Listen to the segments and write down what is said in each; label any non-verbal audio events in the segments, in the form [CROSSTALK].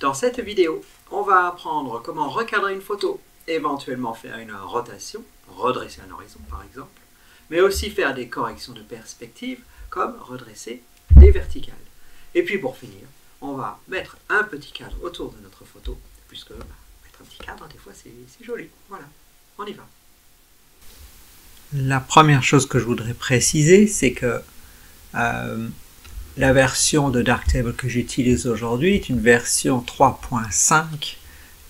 Dans cette vidéo, on va apprendre comment recadrer une photo, éventuellement faire une rotation, redresser un horizon par exemple, mais aussi faire des corrections de perspective, comme redresser des verticales. Et puis pour finir, on va mettre un petit cadre autour de notre photo, puisque bah, mettre un petit cadre, des fois c'est joli. Voilà, on y va. La première chose que je voudrais préciser, c'est que euh, la version de Darktable que j'utilise aujourd'hui est une version 3.5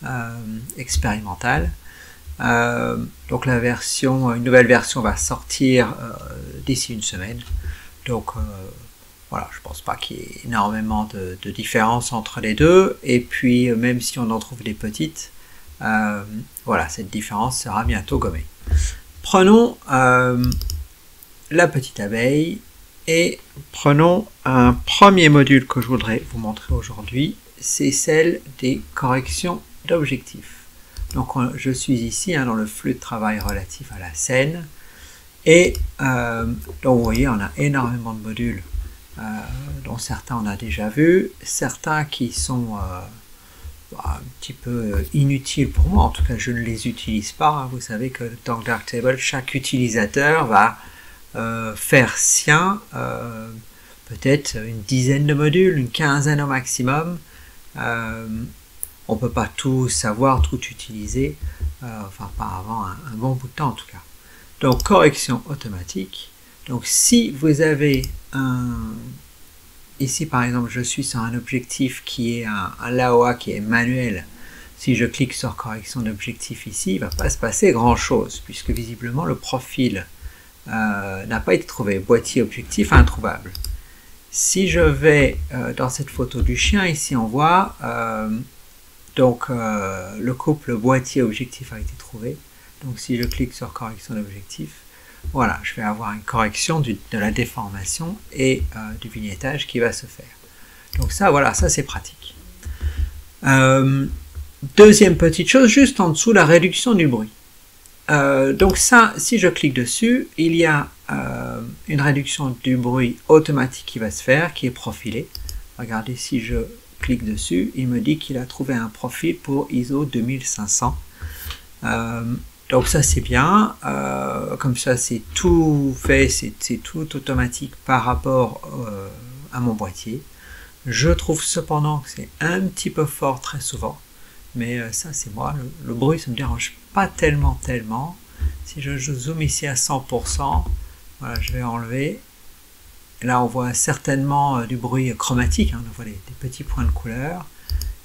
euh, expérimentale. Euh, donc la version, une nouvelle version va sortir d'ici une semaine. Donc voilà, je pense pas qu'il y ait énormément de, de, différence entre les deux. Et puis même si on en trouve des petites, voilà, cette différence sera bientôt gommée. Prenons la petite abeille et prenons un premier module que je voudrais vous montrer aujourd'hui, c'est celle des corrections d'objectifs. Donc je suis ici hein, dans le flux de travail relatif à la scène. Et euh, donc vous voyez, on a énormément de modules, euh, dont certains on a déjà vu, certains qui sont euh, bah, un petit peu inutiles pour moi, en tout cas je ne les utilise pas. Vous savez que dans Darktable, chaque utilisateur va faire sien euh, peut-être une dizaine de modules, une quinzaine au maximum. Euh, on ne peut pas tout savoir, tout utiliser, enfin pas avant un, bon bout de temps en tout cas. Donc correction automatique. Donc si vous avez un... Ici par exemple je suis sur un objectif qui est un, un Laowa qui est manuel. Si je clique sur correction d'objectif ici, il ne va pas se passer grand chose puisque visiblement le profil euh, n'a pas été trouvé. Boîtier objectif introuvable. Si je vais euh, dans cette photo du chien, ici on voit euh, donc le couple boîtier objectif a été trouvé. Donc si je clique sur correction d'objectif, voilà, je vais avoir une correction de la déformation et du vignettage qui va se faire. Donc ça, voilà, ça c'est pratique. deuxième petite chose, juste en dessous, la réduction du bruit. Euh, donc ça, si je clique dessus, il y a euh, une réduction du bruit automatique qui va se faire, qui est profilée. Regardez, si je clique dessus, il me dit qu'il a trouvé un profil pour ISO 2500. Euh, donc ça c'est bien, comme ça c'est tout fait, c'est tout automatique par rapport à mon boîtier. Je trouve cependant que c'est un petit peu fort très souvent. Mais euh, ça, c'est moi. Le, bruit, ça me dérange pas tellement, tellement. Si je, zoome ici à 100%, voilà, je vais enlever. Là, on voit certainement euh, du bruit chromatique. Hein, on voit des petits points de couleur.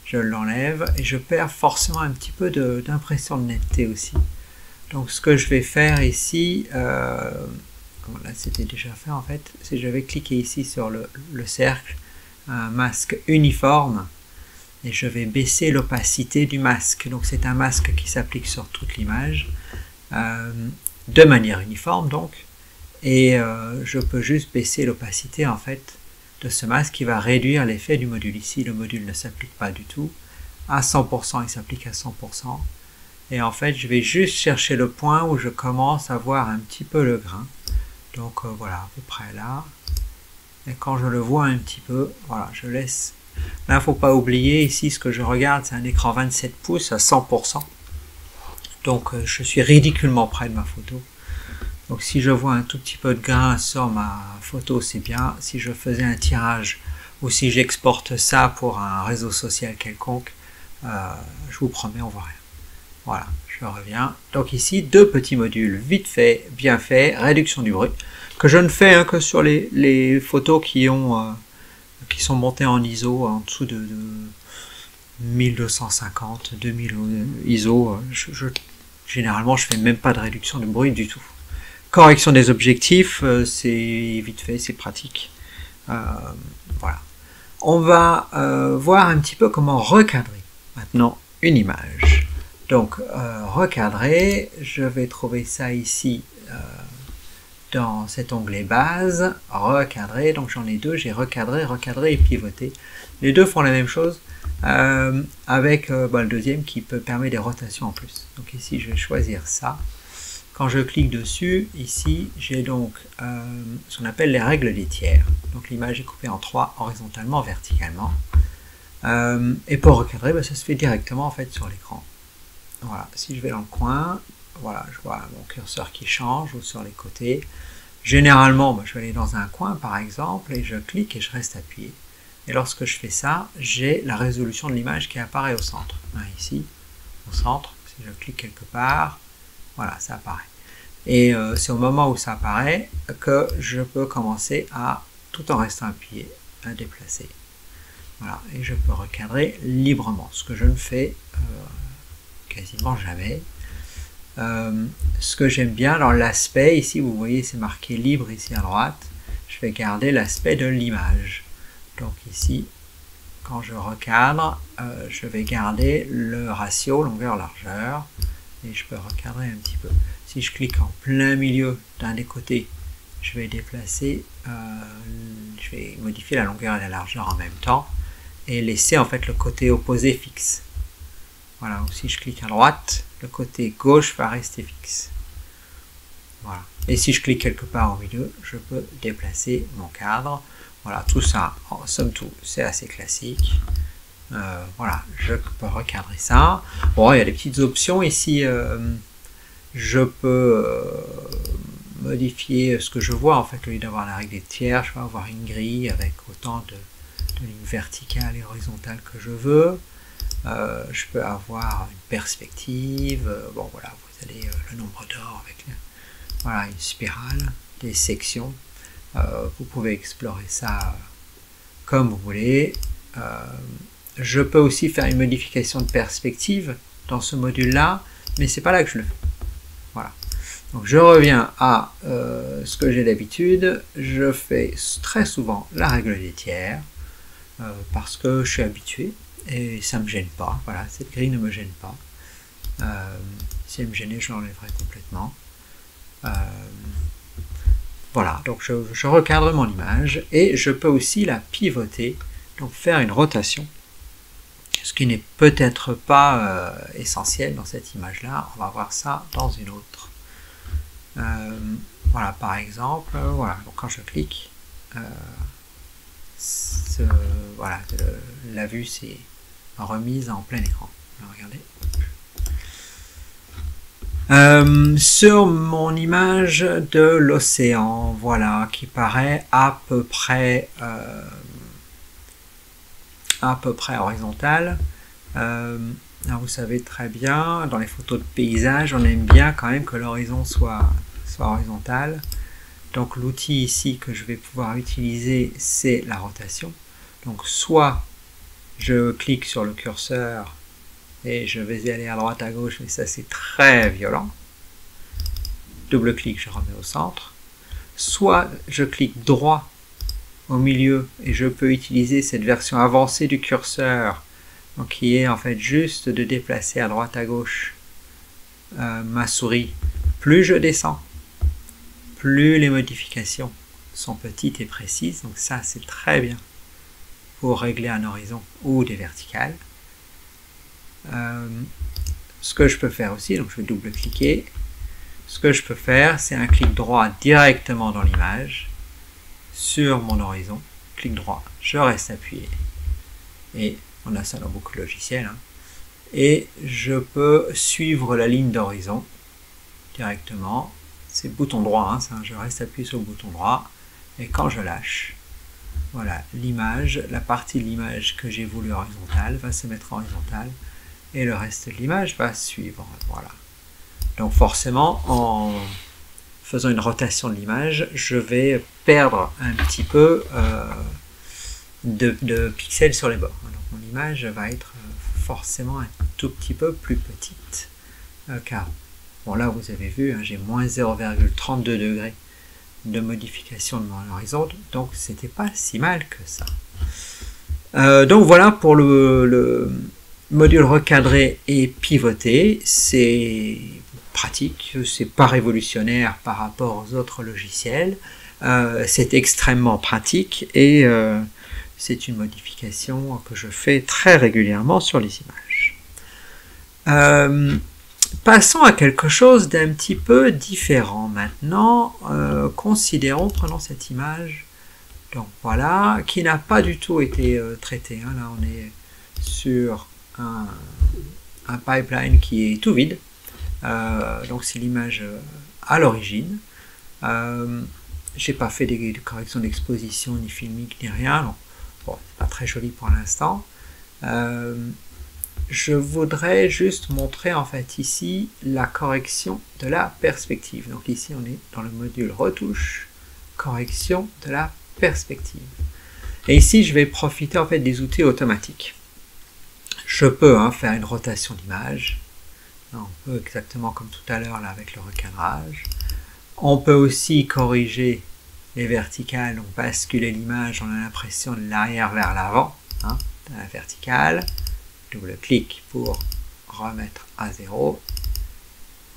Je l'enlève et je perds forcément un petit peu d'impression de, netteté aussi. Donc, ce que je vais faire ici, euh, là c'était déjà fait en fait, c'est je vais ici sur le, le cercle, un masque uniforme et je vais baisser l'opacité du masque. Donc c'est un masque qui s'applique sur toute l'image euh, de manière uniforme donc et euh, je peux juste baisser l'opacité en fait de ce masque qui va réduire l'effet du module. Ici le module ne s'applique pas du tout. À 100% il s'applique à 100%. Et en fait je vais juste chercher le point où je commence à voir un petit peu le grain. Donc euh, voilà à peu près là. Et quand je le vois un petit peu, voilà, je laisse Là, il ne faut pas oublier, ici, ce que je regarde, c'est un écran 27 pouces à 100%. Donc, euh, je suis ridiculement près de ma photo. Donc, si je vois un tout petit peu de grain sur ma photo, c'est bien. Si je faisais un tirage ou si j'exporte ça pour un réseau social quelconque, euh, je vous promets, on voit rien. Voilà, je reviens. Donc ici, deux petits modules vite fait, bien fait, réduction du bruit, que je ne fais hein, que sur les, photos qui ont... Euh, qui sont montés en ISO en dessous de, 1250, 2000 ISO. Je, généralement, je fais même pas de réduction de bruit du tout. Correction des objectifs, euh, c'est vite fait, c'est pratique. Euh, voilà. On va euh, voir un petit peu comment recadrer maintenant une image. Donc, recadrer, je vais trouver ça ici dans cet onglet base, recadrer, donc j'en ai deux, j'ai recadré, recadré et pivoté. Les deux font la même chose euh, avec euh, bah, le deuxième qui peut permettre des rotations en plus. Donc ici je vais choisir ça. Quand je clique dessus, ici j'ai donc euh, ce qu'on appelle les règles des. Donc l'image est coupée en trois horizontalement, verticalement. Et pour recadrer, bah, ça se fait directement en fait sur l'écran. Voilà, si je vais dans le coin, voilà, je vois mon curseur qui change ou sur les côtés. Généralement, je vais aller dans un coin par exemple et je clique et je reste appuyé. Et lorsque je fais ça, j'ai la résolution de l'image qui apparaît au centre. ici, au centre, si je clique quelque part, voilà, ça apparaît. Et euh, c'est au moment où ça apparaît que je peux commencer à, tout en restant appuyé, à déplacer. Voilà, et je peux recadrer librement, ce que je ne fais euh, quasiment jamais. Euh, ce que j'aime bien, alors l'aspect, ici vous voyez c'est marqué libre ici à droite, je vais garder l'aspect de l'image. Donc ici, quand je recadre, euh, je vais garder le ratio longueur-largeur et je peux recadrer un petit peu. Si je clique en plein milieu d'un des côtés, je vais déplacer, euh, je vais modifier la longueur et la largeur en même temps et laisser en fait le côté opposé fixe. Voilà, ou si je clique à droite, le côté gauche va rester fixe. Voilà. Et si je clique quelque part au milieu, je peux déplacer mon cadre. Voilà, tout ça, en somme tout, c'est assez classique. Euh, voilà, je peux recadrer ça. Bon, il y a des petites options ici. Euh, je peux euh, modifier ce que je vois. En fait, au lieu d'avoir la règle des tiers, je vais avoir une grille avec autant de, lignes verticales et horizontales que je veux. Je peux avoir une perspective. bon, voilà, vous avez le nombre d'or avec voilà, une spirale, des sections. Euh, vous pouvez explorer ça euh, comme vous voulez. Euh, je peux aussi faire une modification de perspective dans ce module-là, mais c'est pas là que je le fais. Voilà. Donc je reviens à ce que j'ai d'habitude. Je fais très souvent la règle des tiers parce que je suis habitué et ça me gêne pas. Voilà, cette grille ne me gêne pas. si elle me gênait, je l'enlèverais complètement. Voilà, donc je, recadre mon image et je peux aussi la pivoter, donc faire une rotation, ce qui n'est peut-être pas euh, essentiel dans cette image-là. On va voir ça dans une autre. Euh, voilà, par exemple, euh, voilà, donc quand je clique, voilà, la vue s'est remise en plein écran. regardez. Euh, sur mon image de l'océan, voilà, qui paraît à peu près euh, à peu près horizontale. Euh, vous savez très bien, dans les photos de paysage, on aime bien quand même que l'horizon soit horizontal. Donc l'outil ici que je vais pouvoir utiliser, c'est la rotation. Donc soit je clique sur le curseur et je vais y aller à droite, à gauche, mais ça c'est très violent. Double-clic, je remets au centre. Soit je clique droit au milieu et je peux utiliser cette version avancée du curseur, donc qui est en fait juste de déplacer à droite, à gauche euh, ma souris. Plus je descends, plus les modifications sont petites et précises, donc ça c'est très bien pour régler un horizon ou des verticales. Euh, ce que je peux faire aussi, donc je vais double-cliquer. Ce que je peux faire, c'est un clic droit directement dans l'image, sur mon horizon. Clic droit, je reste appuyé. Et on a ça dans beaucoup de logiciels. Hein. Et je peux suivre la ligne d'horizon directement. C'est bouton droit, hein, je reste appuyé sur le bouton droit. Et quand je lâche, voilà, l'image, la partie de l'image que j'ai voulu horizontale va se mettre horizontale et le reste de l'image va suivre. Voilà. Donc forcément, en faisant une rotation de l'image, je vais perdre un petit peu euh, de, pixels sur les bords. Donc mon image va être euh, forcément un tout petit peu plus petite. Euh, car, bon là vous avez vu, hein, j'ai moins 0,32 degrés de modification de mon horizon, donc c'était pas si mal que ça. donc voilà pour le module recadré et pivoté, c'est pratique, c'est pas révolutionnaire par rapport aux autres logiciels, euh, c'est extrêmement pratique et euh, c'est une modification que je fais très régulièrement sur les images. Euh, passons à quelque chose d'un petit peu différent maintenant. considérons, prenons cette image, donc voilà, qui n'a pas du tout été traitée. Hein. là, on est sur un, pipeline qui est tout vide. Euh, donc c'est l'image euh, à l'origine. Euh, j'ai pas fait des, corrections d'exposition ni filmique ni rien. Donc, bon, pas très joli pour l'instant. Je voudrais juste montrer en fait ici la correction de la perspective. Donc ici on est dans le module retouche, correction de la perspective. Et ici, je vais profiter en fait des outils automatiques. Je peux hein, faire une rotation d'image. On peut exactement comme tout à l'heure là avec le recadrage. On peut aussi corriger les verticales, donc basculer l'image, on a l'impression de l'arrière vers l'avant, hein, la verticale. Double clic pour remettre à zéro.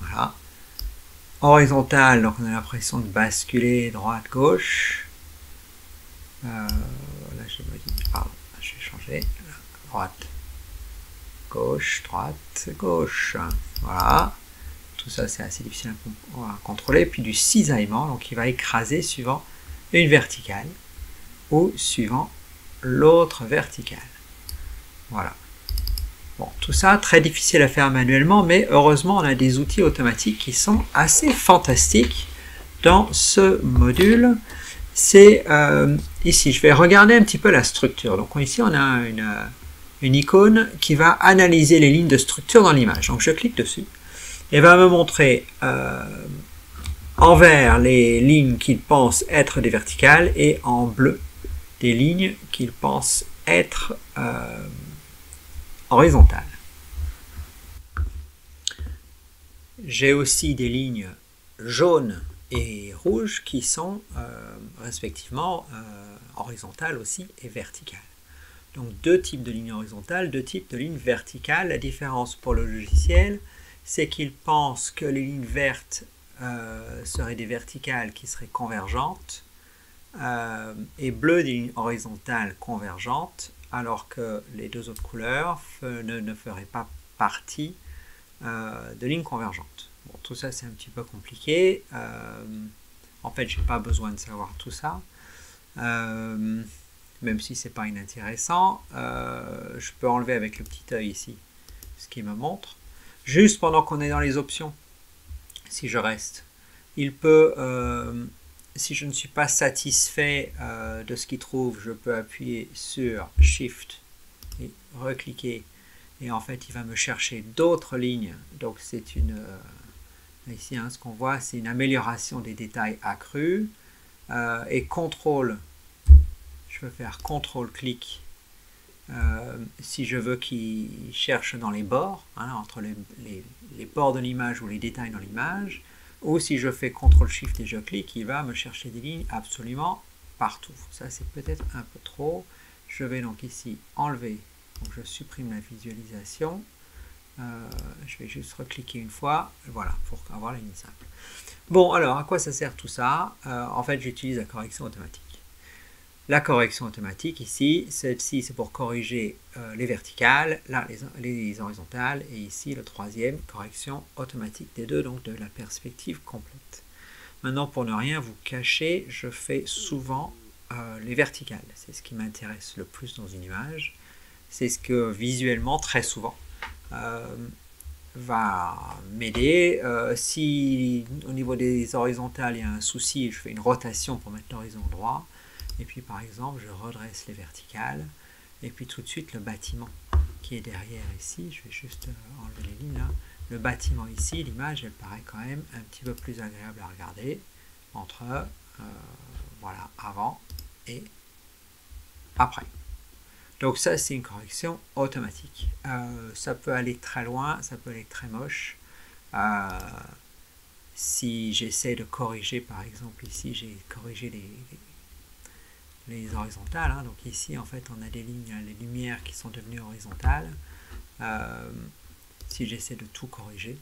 Voilà. Horizontal, donc on a l'impression de basculer droite-gauche. Euh, là, je pardon, je vais changer. Droite, gauche, droite, gauche. Voilà. Tout ça, c'est assez difficile à contrôler. Puis du cisaillement, donc il va écraser suivant une verticale ou suivant l'autre verticale. Voilà. Bon, tout ça, très difficile à faire manuellement, mais heureusement, on a des outils automatiques qui sont assez fantastiques dans ce module c'est euh, ici. Je vais regarder un petit peu la structure. Donc ici, on a une, icône qui va analyser les lignes de structure dans l'image. Donc je clique dessus et va me montrer euh, en vert les lignes qu'il pense être des verticales et en bleu des lignes qu'il pense être euh, horizontales. J'ai aussi des lignes jaunes et rouges qui sont euh, respectivement euh, horizontales aussi et verticales. Donc deux types de lignes horizontales, deux types de lignes verticales. La différence pour le logiciel, c'est qu'il pense que les lignes vertes euh, seraient des verticales qui seraient convergentes et bleues des lignes horizontales convergentes, alors que les deux autres couleurs ne, feraient pas partie de lignes convergentes tout ça c'est un petit peu compliqué. Euh, en fait, j'ai pas besoin de savoir tout ça. Euh, même si c'est pas inintéressant. Euh, je peux enlever avec le petit œil ici ce qui me montre. Juste pendant qu'on est dans les options, si je reste, il peut, si je ne suis pas satisfait de ce qu'il trouve, je peux appuyer sur Shift et recliquer. Et en fait, il va me chercher d'autres lignes. Donc, c'est une, Ici, hein, ce qu'on voit, c'est une amélioration des détails accrus. Euh, et contrôle, je peux faire contrôle-clic euh, si je veux qu'il cherche dans les bords, hein, entre les, bords de l'image ou les détails dans l'image. Ou si je fais CTRL-SHIFT et je clique, il va me chercher des lignes absolument partout. Ça, c'est peut-être un peu trop. Je vais donc ici enlever, donc je supprime la visualisation. Euh, je vais juste recliquer une fois, voilà, pour avoir la ligne simple. Bon, alors, à quoi ça sert tout ça? Euh, En fait, j'utilise la correction automatique. La correction automatique, ici, celle-ci, c'est pour corriger euh, les verticales, là, les, horizontales, et ici, le troisième, correction automatique des deux, donc de la perspective complète. Maintenant, pour ne rien vous cacher, je fais souvent les verticales. C'est ce qui m'intéresse le plus dans une image. C'est ce que visuellement, très souvent, euh, va m'aider. Euh, si au niveau des horizontales il y a un souci, je fais une rotation pour mettre l'horizon droit. Et puis par exemple, je redresse les verticales. Et puis tout de suite le bâtiment qui est derrière ici, je vais juste euh, enlever les lignes là. Le bâtiment ici, l'image, elle paraît quand même un petit peu plus agréable à regarder entre voilà, avant et après. Donc ça, c'est une correction automatique. Euh, ça peut aller très loin, ça peut aller très moche. Euh, si j'essaie de corriger, par exemple, ici, j'ai corrigé les, horizontales. Hein. donc ici, en fait, on a des lignes, les lumières qui sont devenues horizontales. Euh, si j'essaie de tout corriger,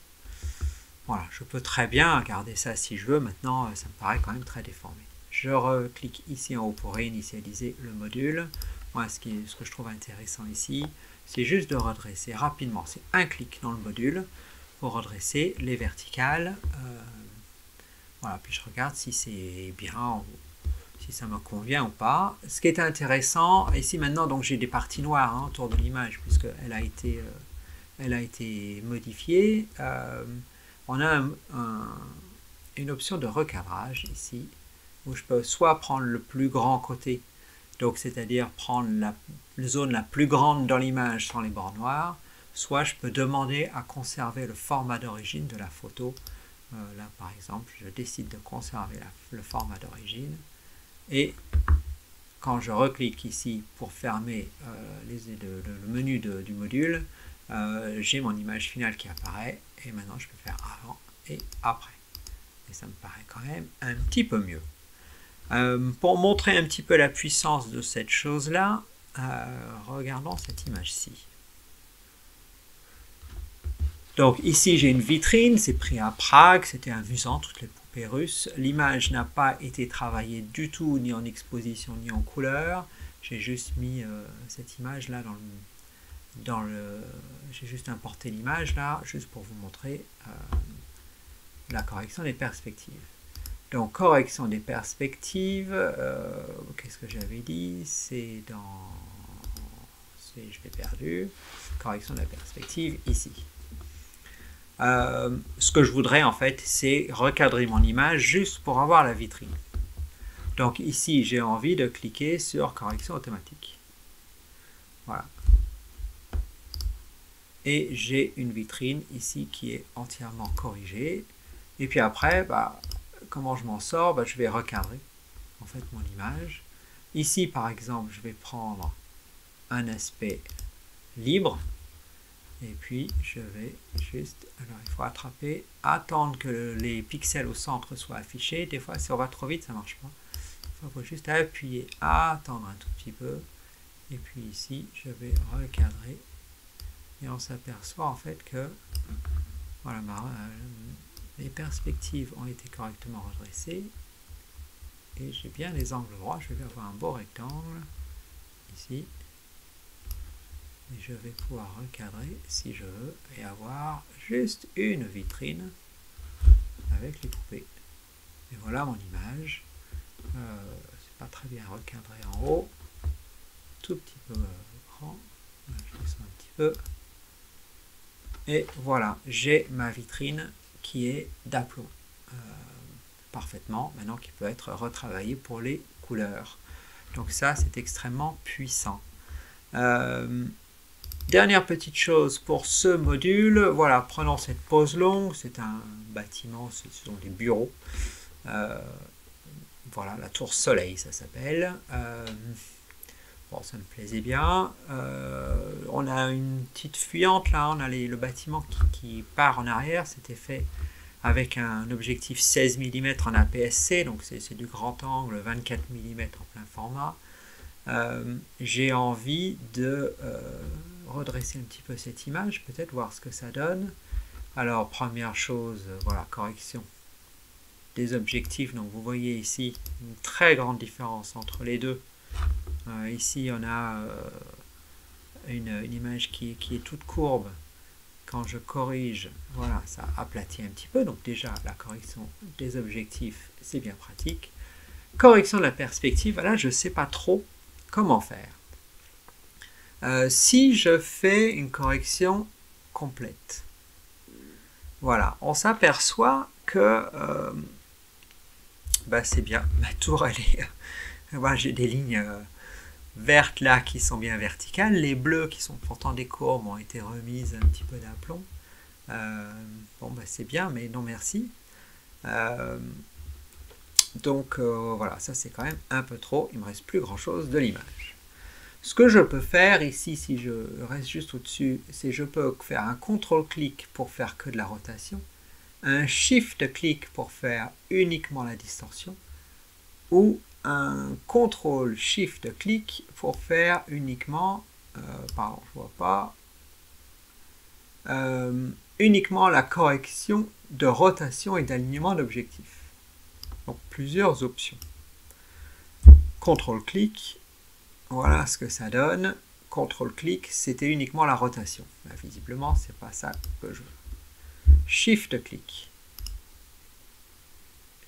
voilà, je peux très bien garder ça si je veux. Maintenant, ça me paraît quand même très déformé. Je reclique ici en haut pour réinitialiser le module ce, que je trouve intéressant ici, c'est juste de redresser rapidement. C'est un clic dans le module pour redresser les verticales. Euh, voilà, puis je regarde si c'est bien, si ça me convient ou pas. Ce qui est intéressant, ici maintenant, donc j'ai des parties noires hein, autour de l'image, puisqu'elle a été, euh, elle a été modifiée. Euh, on a une option de recadrage ici, où je peux soit prendre le plus grand côté, donc c'est-à-dire prendre la, zone la plus grande dans l'image sans les bords noirs, soit je peux demander à conserver le format d'origine de la photo. Euh, là par exemple, je décide de conserver le format d'origine et quand je reclique ici pour fermer euh, le, menu du module, euh, j'ai mon image finale qui apparaît et maintenant je peux faire avant et après. Et ça me paraît quand même un petit peu mieux. Euh, pour montrer un petit peu la puissance de cette chose-là, regardons cette image-ci. Donc ici j'ai une vitrine, c'est pris à Prague, c'était amusant, toutes les L'image n'a pas été travaillée du tout, ni en exposition, ni en couleur. J'ai juste mis euh, cette image là dans le... Dans le j'ai juste importé l'image là, juste pour vous montrer euh, la correction des perspectives. Donc correction des perspectives, euh, qu'est-ce que j'avais dit? C'est dans... Je l'ai perdu. Correction de la perspective ici. Euh, ce que je voudrais en fait, c'est recadrer mon image juste pour avoir la vitrine. Donc ici, j'ai envie de cliquer sur correction automatique. Voilà. Et j'ai une vitrine ici qui est entièrement corrigée. Et puis après, bah, comment je m'en sors? Bah, Je vais recadrer en fait mon image. Ici, par exemple, je vais prendre un aspect libre et puis je vais juste, alors il faut attraper, attendre que les pixels au centre soient affichés. Des fois, si on va trop vite, ça marche pas. Il faut juste appuyer, attendre un tout petit peu. Et puis ici, je vais recadrer. Et on s'aperçoit en fait que voilà, euh, les perspectives ont été correctement redressées. Et j'ai bien les angles droits. Je vais avoir un beau rectangle ici je vais pouvoir recadrer si je veux et avoir juste une vitrine avec les poupées. Et voilà mon image. Euh, c'est pas très bien recadré en haut. Tout petit peu grand. Je descends un petit peu. Et voilà, j'ai ma vitrine qui est d'aplomb. Euh, parfaitement, maintenant qui peut être retravaillée pour les couleurs. Donc ça, c'est extrêmement puissant. Euh, Dernière petite chose pour ce module, voilà, prenons cette pause longue, c'est un bâtiment, ce sont des bureaux. Euh, voilà, la tour Soleil, ça s'appelle. Euh, bon, ça me plaisait bien. Euh, on a une petite fuyante là, on a le bâtiment qui, part en arrière, c'était fait avec un objectif 16 mm en APS-C, donc c'est du grand angle 24 mm en plein format. J'ai envie de redresser un petit peu cette image, peut-être voir ce que ça donne. Alors, première chose, voilà, correction des objectifs. Donc, vous voyez ici une très grande différence entre les deux. Euh, ici, on a euh, une, image qui, qui, est toute courbe. Quand je corrige, voilà, ça aplatit un petit peu. Donc, déjà, la correction des objectifs, c'est bien pratique. Correction de la perspective, voilà, je ne sais pas trop comment faire. Euh, si je fais une correction complète. Voilà, on s'aperçoit que euh, bah, c'est bien, ma tour elle est... voilà, j'ai des lignes euh, vertes là qui sont bien verticales, les bleus qui sont pourtant des courbes ont été remises un petit peu d'aplomb. bon, bah, c'est bien, mais non merci. donc voilà, ça c'est quand même un peu trop, il me reste plus grand chose de l'image. Ce que je peux faire ici, si je reste juste au-dessus, c'est je peux faire un contrôle-clic pour faire que de la rotation, un shift-clic pour faire uniquement la distorsion, ou un contrôle-shift-clic pour faire uniquement, euh, pardon, je vois pas, euh, uniquement la correction de rotation et d'alignement d'objectif. Donc plusieurs options. Contrôle-clic, voilà ce que ça donne. CTRL-clic, c'était uniquement la rotation. Ben, visiblement, c'est pas ça que je veux. Shift-clic.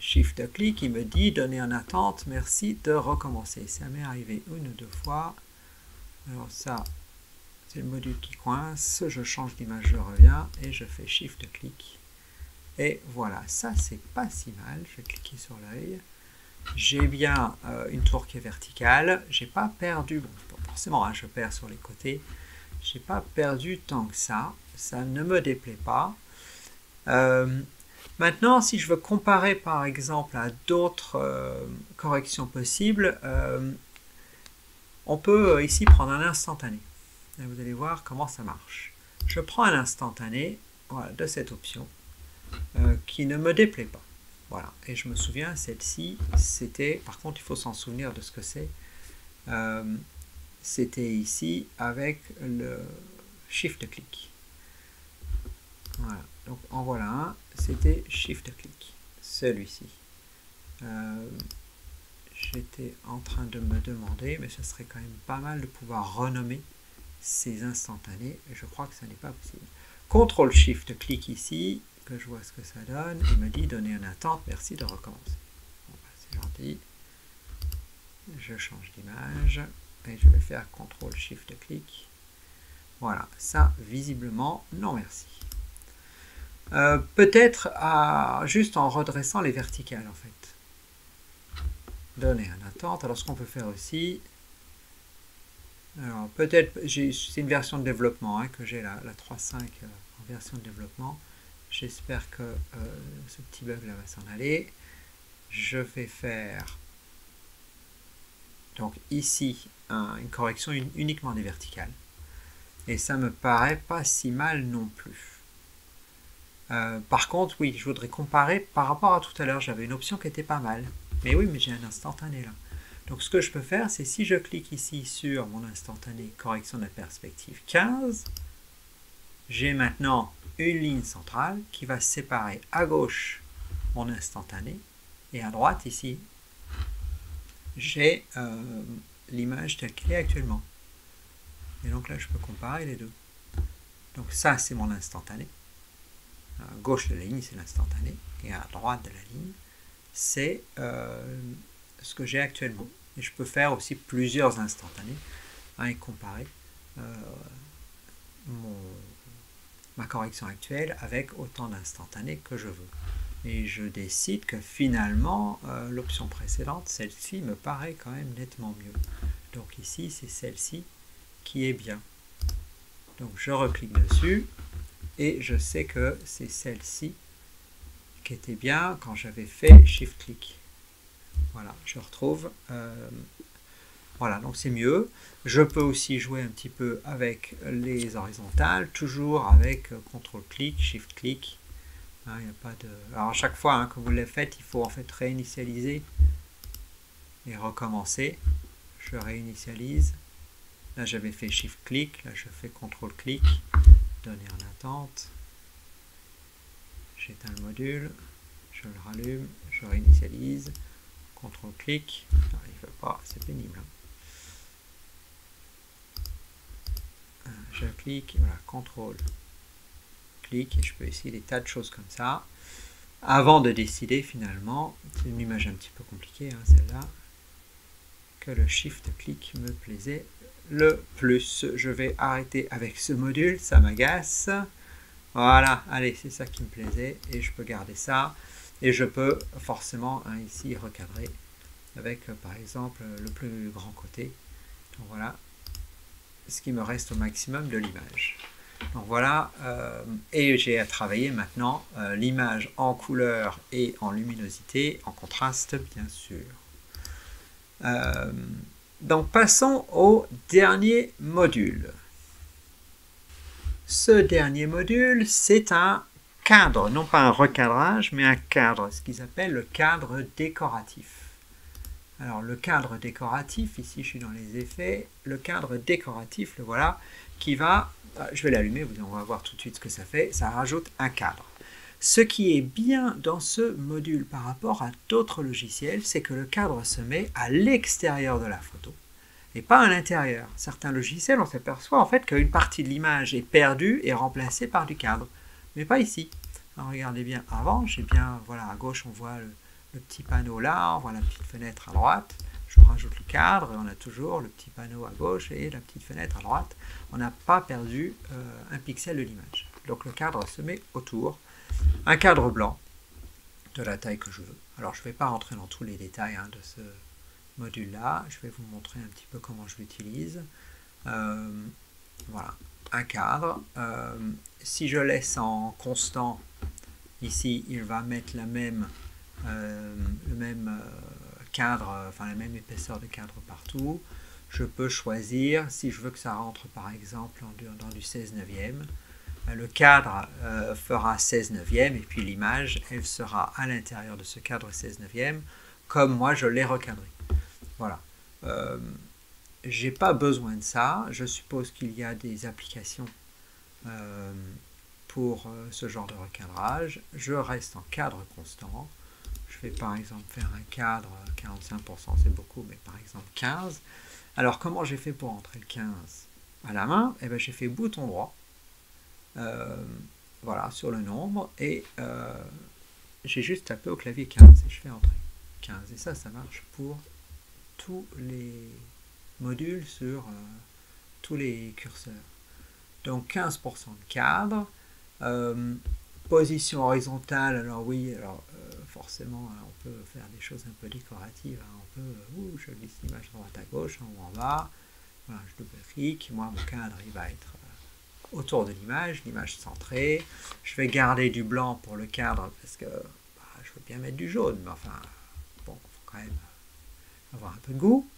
Shift-clic, il me dit donner en attente, merci de recommencer. Ça m'est arrivé une ou deux fois. Alors ça, c'est le module qui coince. Je change d'image, je reviens et je fais Shift-clic. Et voilà, ça c'est pas si mal. Je vais cliquer sur l'œil. J'ai bien euh, une tour qui est verticale. J'ai pas perdu, bon, forcément, je perds sur les côtés. J'ai pas perdu tant que ça. Ça ne me déplaît pas. Euh, Maintenant, si je veux comparer par exemple à d'autres euh, corrections possibles, on peut ici prendre un instantané. Et vous allez voir comment ça marche. Je prends un instantané de cette option qui ne me déplaît pas. Voilà. Et je me souviens, celle-ci, c'était, par contre, il faut s'en souvenir de ce que c'est. c'était ici avec le shift-click. Voilà. Donc en voilà un, c'était Shift-click, celui-ci. Euh, j'étais en train de me demander, mais ce serait quand même pas mal de pouvoir renommer ces instantanés. Je crois que ça n'est pas possible. CTRL-SHIFT-clic ici, je vois ce que ça donne. Il me dit donner une attente, merci de recommencer. Bah, c'est gentil. Je change d'image et je vais faire CTRL-SHIFT-clic. Voilà, ça visiblement, non merci. Euh, peut-être juste en redressant les verticales en fait. Donner un attente. Alors ce qu'on peut faire aussi, alors peut-être, c'est une version de développement hein, que j'ai la, la 3.5 euh, en version de développement. J'espère que euh, ce petit bug là va s'en aller. Je vais faire donc ici une correction uniquement des verticales. Et ça me paraît pas si mal non plus. Euh, par contre, oui, je voudrais comparer par rapport à tout à l'heure. J'avais une option qui était pas mal. Mais oui, mais j'ai un instantané là. Donc ce que je peux faire, c'est si je clique ici sur mon instantané correction de la perspective 15, j'ai maintenant une ligne centrale qui va séparer à gauche mon instantané et à droite ici, j'ai euh, l'image telle qu'elle est actuellement. Et donc là, je peux comparer les deux. Donc ça, c'est mon instantané à gauche de la ligne, c'est l'instantané, et à droite de la ligne, c'est euh, ce que j'ai actuellement. Et je peux faire aussi plusieurs instantanés hein, et comparer euh, ma correction actuelle avec autant d'instantanés que je veux. Et je décide que finalement, euh, l'option précédente, celle-ci, me paraît quand même nettement mieux. Donc ici, c'est celle-ci qui est bien. Donc je reclique dessus, et je sais que c'est celle-ci qui était bien quand j'avais fait Shift-Click. Voilà, je retrouve. Euh, voilà, donc c'est mieux. Je peux aussi jouer un petit peu avec les horizontales, toujours avec CTRL-clic, Shift-clic. Hein, a pas de... Alors à chaque fois hein, que vous le faites, il faut en fait réinitialiser et recommencer. Je réinitialise. Là j'avais fait Shift-clic, là je fais CTRL-clic donner en attente. J'éteins le module, je le rallume, je réinitialise, CTRL-clic, il ne veut pas, c'est pénible. Hein. Je clique, voilà, CTRL, clic, et je peux essayer des tas de choses comme ça. Avant de décider finalement, c'est une image un petit peu compliquée, hein, celle-là, que le Shift-clic me plaisait le plus. Je vais arrêter avec ce module, ça m'agace. Voilà, allez, c'est ça qui me plaisait et je peux garder ça. Et je peux forcément hein, ici recadrer avec euh, par exemple le plus grand côté. Donc voilà ce qui me reste au maximum de l'image. Donc voilà, euh, et j'ai à travailler maintenant euh, l'image en couleur et en luminosité, en contraste bien sûr. Donc passons au dernier module. Ce dernier module, c'est un cadre, non pas un recadrage, mais un cadre, ce qu'ils appellent le cadre décoratif. Alors le cadre décoratif, ici je suis dans les effets, le cadre décoratif, le voilà, qui va, ah, je vais l'allumer, on va voir tout de suite ce que ça fait, ça rajoute un cadre. Ce qui est bien dans ce module par rapport à d'autres logiciels, c'est que le cadre se met à l'extérieur de la photo et pas à l'intérieur. Certains logiciels, on s'aperçoit en fait qu'une partie de l'image est perdue et remplacée par du cadre, mais pas ici. regardez bien avant, j'ai bien, voilà, à gauche on voit le petit panneau là, on voit la petite fenêtre à droite, je rajoute le cadre et on a toujours le petit panneau à gauche et la petite fenêtre à droite. On n'a pas perdu euh, un pixel de l'image. Donc le cadre se met autour. Un cadre blanc de la taille que je veux. Alors je ne vais pas rentrer dans tous les détails hein, de ce module là. Je vais vous montrer un petit peu comment je l'utilise. Euh, voilà, un cadre. Euh, si je laisse en constant, ici il va mettre la même, le même cadre, enfin la même épaisseur de cadre partout. Je peux choisir, si je veux que ça rentre par exemple dans du 16 neuvième, ben, le cadre euh, fera 16 neuvième et puis l'image, elle sera à l'intérieur de ce cadre 16 neuvième, comme moi je l'ai recadré. Voilà. Euh, j'ai pas besoin de ça. Je suppose qu'il y a des applications euh, pour euh, ce genre de recadrage. Je reste en cadre constant. Vais par exemple faire un cadre, 45% c'est beaucoup, mais par exemple 15. Alors comment j'ai fait pour entrer le 15 à la main? Eh bien j'ai fait bouton droit, euh, voilà, sur le nombre, et euh, j'ai juste tapé au clavier 15 et je fais entrer 15. Et ça, ça marche pour tous les modules sur euh, tous les curseurs. Donc 15% de cadre. Position horizontale, alors oui, alors forcément, hein, on peut faire des choses un peu décoratives. Hein. On peut, ouh, je glisse l'image droite à gauche, en haut en bas. Voilà, je double-clique. Moi, mon cadre, il va être euh, autour de l'image, l'image centrée. Je vais garder du blanc pour le cadre parce que bah, je veux bien mettre du jaune, mais enfin, bon, il faut quand même avoir un peu de goût.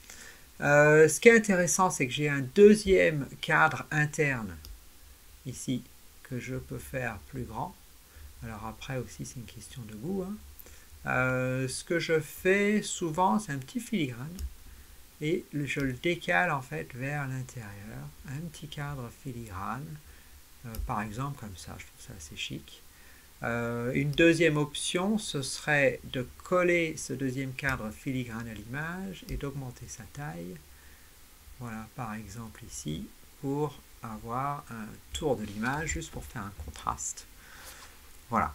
Euh, ce qui est intéressant, c'est que j'ai un deuxième cadre interne ici que je peux faire plus grand. Alors après aussi, c'est une question de goût. Hein. Euh, ce que je fais souvent, c'est un petit filigrane et je le décale en fait vers l'intérieur. Un petit cadre filigrane, euh, par exemple comme ça, je trouve ça assez chic. Euh, une deuxième option, ce serait de coller ce deuxième cadre filigrane à l'image et d'augmenter sa taille. Voilà, par exemple ici, pour avoir un tour de l'image, juste pour faire un contraste. Voilà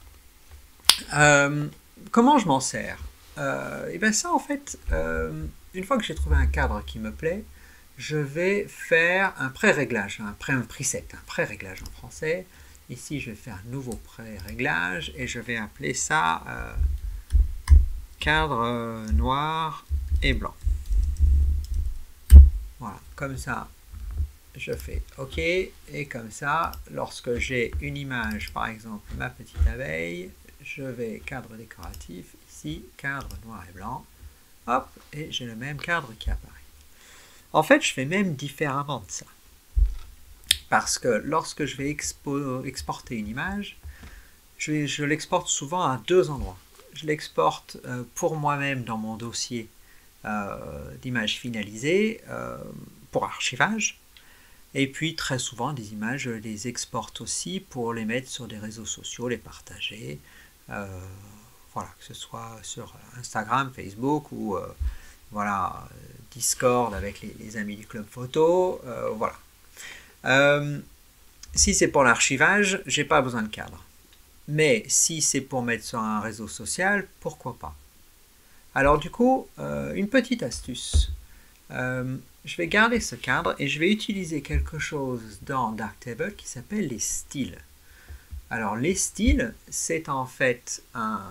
comment je m'en sers euh, Et bien ça, en fait, euh, une fois que j'ai trouvé un cadre qui me plaît, je vais faire un pré-réglage, un, pré, un preset, un pré-réglage en français. Ici, je vais faire un nouveau pré-réglage et je vais appeler ça euh, cadre noir et blanc. Voilà, comme ça, je fais OK. Et comme ça, lorsque j'ai une image, par exemple ma petite abeille, je vais cadre décoratif, ici, cadre noir et blanc, hop, et j'ai le même cadre qui apparaît. En fait, je fais même différemment de ça. Parce que lorsque je vais exporter une image, je, l'exporte souvent à deux endroits. Je l'exporte euh, pour moi-même dans mon dossier euh, d'image finalisée euh, pour archivage. Et puis très souvent, des images, je les exporte aussi pour les mettre sur des réseaux sociaux, les partager, euh, voilà, que ce soit sur Instagram, Facebook ou euh, voilà, Discord avec les, amis du club photo, euh, voilà. si c'est pour l'archivage, j'ai pas besoin de cadre. Mais si c'est pour mettre sur un réseau social, pourquoi pas? Alors du coup, une petite astuce. Je vais garder ce cadre et je vais utiliser quelque chose dans Darktable qui s'appelle les styles. Alors les styles, c'est en fait un,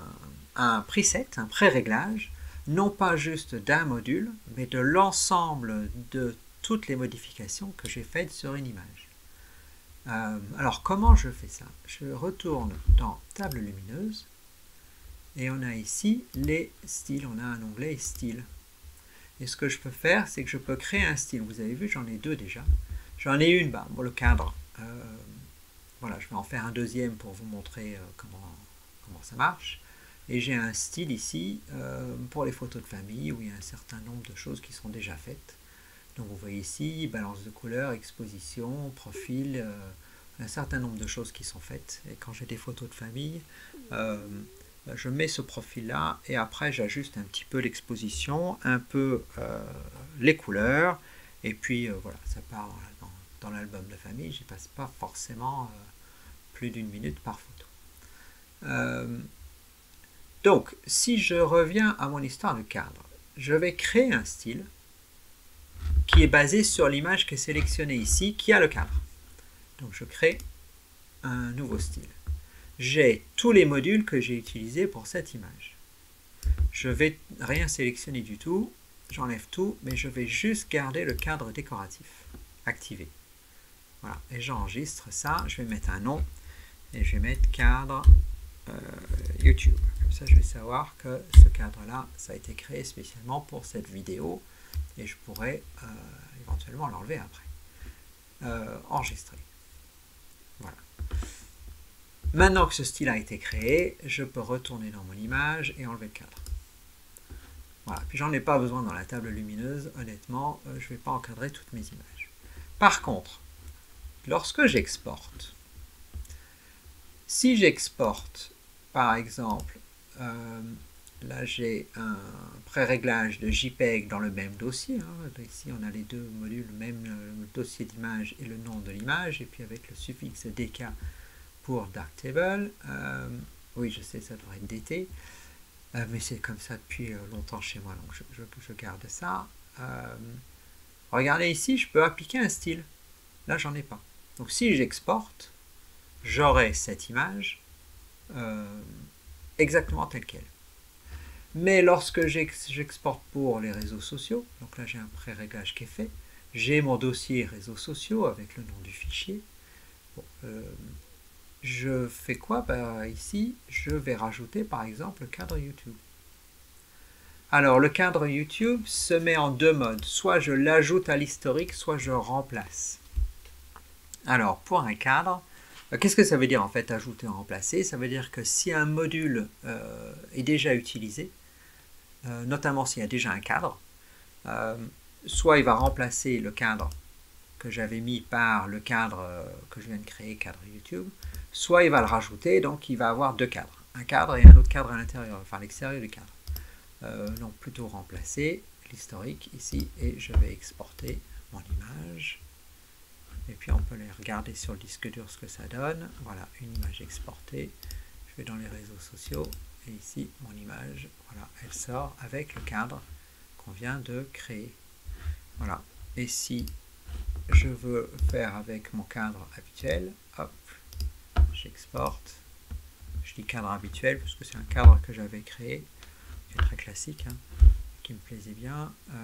preset, un pré-réglage, non pas juste d'un module, mais de l'ensemble de toutes les modifications que j'ai faites sur une image. Euh, alors comment je fais ça? Je retourne dans Table lumineuse et on a ici les styles, on a un onglet style. Et ce que je peux faire, c'est que je peux créer un style. Vous avez vu, j'en ai deux déjà. J'en ai une, bah, le cadre. Euh, voilà, je vais en faire un deuxième pour vous montrer euh, comment, comment ça marche. Et j'ai un style ici euh, pour les photos de famille où il y a un certain nombre de choses qui sont déjà faites. Donc vous voyez ici, balance de couleurs, exposition, profil, un certain nombre de choses qui sont faites. Et quand j'ai des photos de famille, je mets ce profil-là et après j'ajuste un petit peu l'exposition, un peu les couleurs. Et puis voilà, ça part dans, l'album de famille. J'y passe pas forcément plus d'une minute par photo. Euh, Donc, si je reviens à mon histoire de cadre, je vais créer un style qui est basé sur l'image qui est sélectionnée ici, qui a le cadre. Donc, je crée un nouveau style. J'ai tous les modules que j'ai utilisés pour cette image. Je vais rien sélectionner du tout, j'enlève tout, mais je vais juste garder le cadre décoratif activé. Voilà, et j'enregistre ça, je vais mettre un nom, et je vais mettre cadre euh, YouTube. Comme ça, je vais savoir que ce cadre-là, ça a été créé spécialement pour cette vidéo, et je pourrais euh, éventuellement l'enlever après. Euh, enregistrer. Maintenant que ce style a été créé, je peux retourner dans mon image et enlever le cadre. Voilà, puis j'en ai pas besoin dans la table lumineuse, honnêtement, euh, je ne vais pas encadrer toutes mes images. Par contre, lorsque j'exporte, si j'exporte, par exemple, euh, là j'ai un pré-réglage de JPEG dans le même dossier, hein. ici on a les deux modules, même le dossier d'image et le nom de l'image, et puis avec le suffixe DK pour Darktable. Euh, oui, je sais, ça devrait être DT. Euh, mais c'est comme ça depuis euh, longtemps chez moi, donc je, garde ça. Regardez ici, je peux appliquer un style. Là, j'en ai pas. Donc si j'exporte, j'aurai cette image exactement telle qu'elle. Mais lorsque j'exporte pour les réseaux sociaux, donc là j'ai un pré-réglage qui est fait, j'ai mon dossier réseaux sociaux avec le nom du fichier je fais quoi? Ben, Ici, je vais rajouter par exemple le cadre YouTube. Alors, le cadre YouTube se met en deux modes. Soit je l'ajoute à l'historique, soit je remplace. Alors, pour un cadre, euh, qu'est-ce que ça veut dire en fait ajouter ou remplacer? Ça veut dire que si un module euh, est déjà utilisé, euh, notamment s'il y a déjà un cadre, soit il va remplacer le cadre que j'avais mis par le cadre que je viens de créer, cadre YouTube, soit il va le rajouter, donc il va avoir deux cadres, un cadre et un autre cadre à l'intérieur, enfin l'extérieur du cadre. Euh, donc plutôt remplacer l'historique ici et je vais exporter mon image. Et puis on peut les regarder sur le disque dur ce que ça donne. Voilà, une image exportée. Je vais dans les réseaux sociaux et ici mon image, voilà, elle sort avec le cadre qu'on vient de créer. Voilà. Et si je veux faire avec mon cadre habituel, hop, j'exporte. Je dis cadre habituel parce que c'est un cadre que j'avais créé, qui est très classique, hein, qui me plaisait bien. Euh,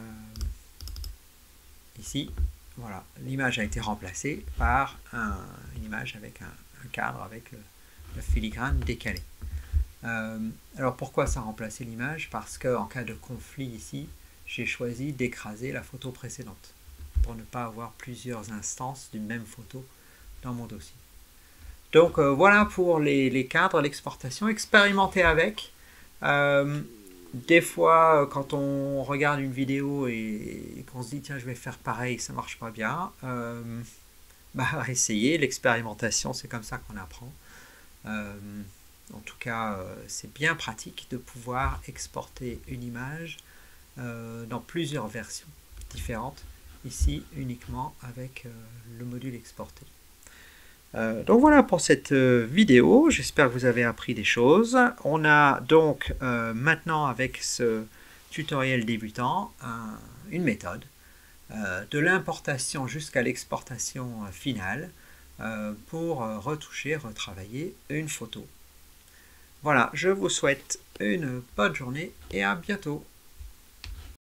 ici, voilà, l'image a été remplacée par une image avec un, cadre avec le, filigrane décalé. Euh, alors pourquoi ça a remplacé l'image? Parce qu'en cas de conflit ici, j'ai choisi d'écraser la photo précédente pour ne pas avoir plusieurs instances d'une même photo dans mon dossier. Donc euh, voilà pour les, cadres, l'exportation. Expérimentez avec. Euh, des fois, quand on regarde une vidéo et, qu'on se dit tiens, je vais faire pareil, ça marche pas bien, euh, bah, [LAUGHS] essayez. L'expérimentation, c'est comme ça qu'on apprend. en tout cas, c'est bien pratique de pouvoir exporter une image dans plusieurs versions différentes. Ici, uniquement avec le module exporté. Euh, donc voilà pour cette euh, vidéo, j'espère que vous avez appris des choses. On a donc euh, maintenant avec ce tutoriel débutant une méthode de l'importation jusqu'à l'exportation finale pour retoucher, retravailler une photo. Voilà, je vous souhaite une bonne journée et à bientôt.